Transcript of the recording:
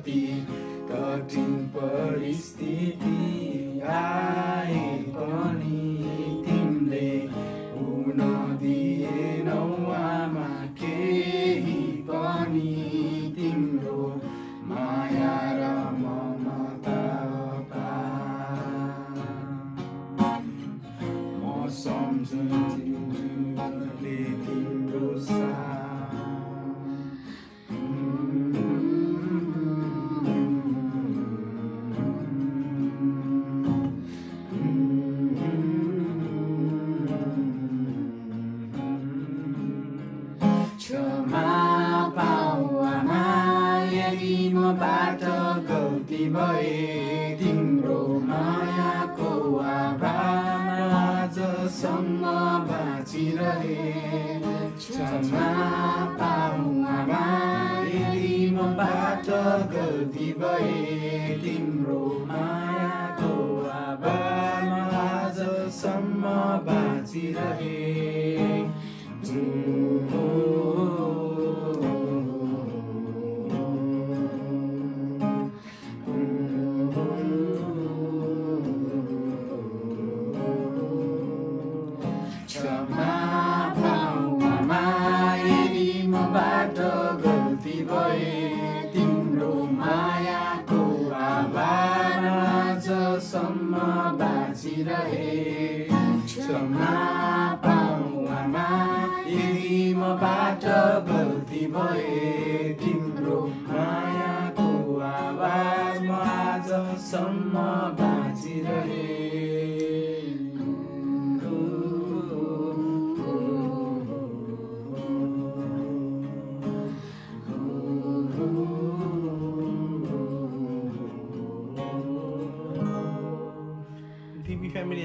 जति कठिन परिस्थिति आए पनि तिमीले हुन दिएनौ आमा केही पनि तिम्रो माया र ममता। म सम्झन्थ्युले मबाट गल्ती भए तिम्रो मायाको आजसम्म बाँचिरहे। क्षमा पाऊ आमा मबाट गल्ती भए तिम्रो मायाको आजसम्म बाँचिरहे। मबाट गल्ती भए तिम्रो मायाको आभार आजसम्म बाँचिरहे। क्षमा पाऊ आमा यदि मबाट गल्ती भए तिम्रो मायाको आवाज आजसम्म बाँचिरहे। many